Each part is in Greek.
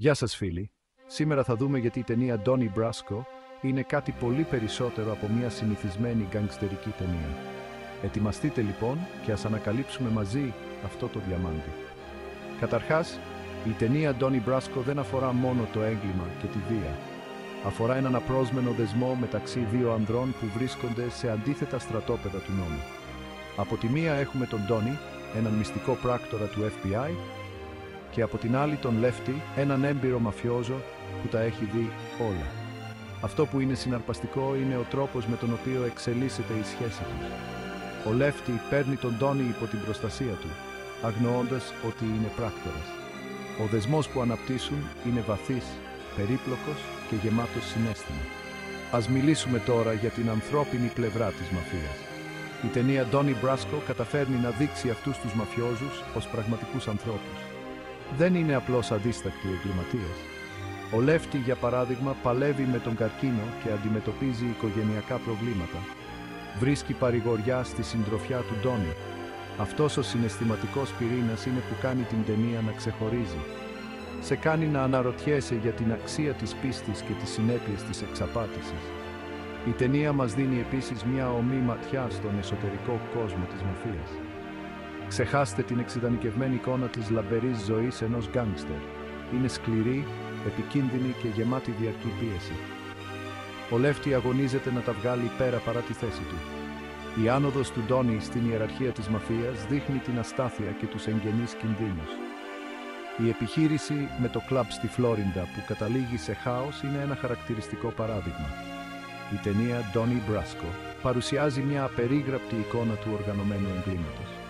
Γεια σας φίλοι. Σήμερα θα δούμε γιατί η ταινία Donnie Brasco είναι κάτι πολύ περισσότερο από μια συνηθισμένη γκανγκστερική ταινία. Ετοιμαστείτε λοιπόν και ας ανακαλύψουμε μαζί αυτό το διαμάντι. Καταρχάς, η ταινία Donnie Brasco δεν αφορά μόνο το έγκλημα και τη βία. Αφορά έναν απρόσμενο δεσμό μεταξύ δύο ανδρών που βρίσκονται σε αντίθετα στρατόπεδα του νόμου. Από τη μία έχουμε τον Donnie, έναν μυστικό πράκτορα του FBI, και από την άλλη τον Λέφτη, έναν έμπειρο μαφιόζο που τα έχει δει όλα. Αυτό που είναι συναρπαστικό είναι ο τρόπος με τον οποίο εξελίσσεται η σχέση τους. Ο Λέφτη παίρνει τον Τόνι υπό την προστασία του, αγνοώντας ότι είναι πράκτορας. Ο δεσμός που αναπτύσσουν είναι βαθύς, περίπλοκος και γεμάτος συνέστημα. Ας μιλήσουμε τώρα για την ανθρώπινη πλευρά της μαφίας. Η ταινία Donnie Brasco καταφέρνει να δείξει αυτούς τους μαφιόζους ως πραγματικούς ανθρώπους δεν είναι απλώς αδίστακτοι εγκληματίες. Ο Λεύτη, για παράδειγμα, παλεύει με τον καρκίνο και αντιμετωπίζει οικογενειακά προβλήματα. Βρίσκει παρηγοριά στη συντροφιά του Ντόνι. Αυτός ο συναισθηματικός πυρήνας είναι που κάνει την ταινία να ξεχωρίζει. Σε κάνει να αναρωτιέσαι για την αξία της πίστης και τις συνέπειες της εξαπάτησης. Η ταινία μας δίνει επίσης μια ομή ματιά στον εσωτερικό κόσμο της μαφίας. Ξεχάστε την εξειδανικευμένη εικόνα της λαμπερής ζωής ενός γκάνγκστερ. Είναι σκληρή, επικίνδυνη και γεμάτη διαρκή πίεση. Ο Λεύτη αγωνίζεται να τα βγάλει πέρα παρά τη θέση του. Η άνοδος του Ντόνι στην ιεραρχία της μαφίας δείχνει την αστάθεια και τους εγγενείς κινδύνους. Η επιχείρηση με το κλαμπ στη Φλόριντα που καταλήγει σε χάος είναι ένα χαρακτηριστικό παράδειγμα. Η ταινία Donnie Brasco παρουσιάζει μια απερίγραπτη εικόνα του οργανωμένου εγκλήματος.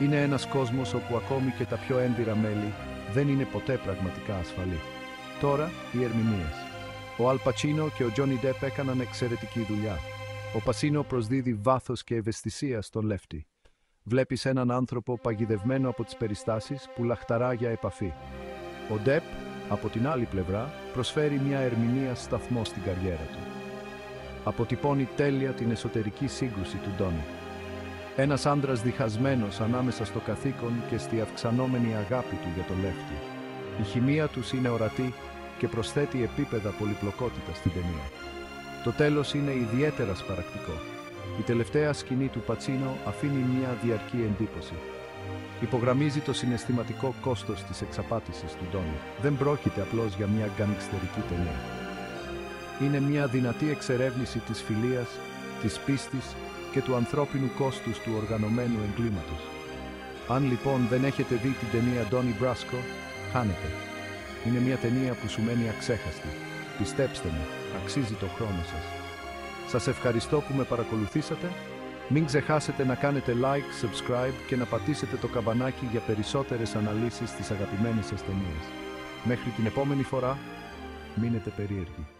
Είναι ένας κόσμος όπου ακόμη και τα πιο έμπειρα μέλη δεν είναι ποτέ πραγματικά ασφαλή. Τώρα, οι ερμηνείες. Ο Αλ Πατσίνο και ο Τζόνι Ντέπ έκαναν εξαιρετική δουλειά. Ο Πασίνο προσδίδει βάθος και ευαισθησία στον Λεύτη. Βλέπεις έναν άνθρωπο παγιδευμένο από τις περιστάσεις που λαχταρά για επαφή. Ο Ντέπ, από την άλλη πλευρά, προσφέρει μια ερμηνεία σταθμό στην καριέρα του. Αποτυπώνει τέλεια την εσωτερική σύγκρουση του Ντόνι. Ένας άντρας διχασμένος ανάμεσα στο καθήκον και στη αυξανόμενη αγάπη του για το Λεύτη. Η χημεία τους είναι ορατή και προσθέτει επίπεδα πολυπλοκότητας στην ταινία. Το τέλος είναι ιδιαίτερα σπαρακτικό. Η τελευταία σκηνή του Πατσίνο αφήνει μια διαρκή εντύπωση. Υπογραμμίζει το συναισθηματικό κόστος της εξαπάτησης του Ντόνι. Δεν πρόκειται απλώς για μια γκανγκστερική ταινία. Είναι μια δυνατή εξερεύνηση της φιλίας, της πίστης και του ανθρώπινου κόστους του οργανωμένου εγκλήματος. Αν λοιπόν δεν έχετε δει την ταινία Donnie Brasco, χάνετε. Είναι μια ταινία που σου μένει αξέχαστη. Πιστέψτε με, αξίζει το χρόνο σας. Σας ευχαριστώ που με παρακολουθήσατε. Μην ξεχάσετε να κάνετε like, subscribe και να πατήσετε το καμπανάκι για περισσότερες αναλύσεις στις αγαπημένες σας ταινίες. Μέχρι την επόμενη φορά, μείνετε περίεργοι.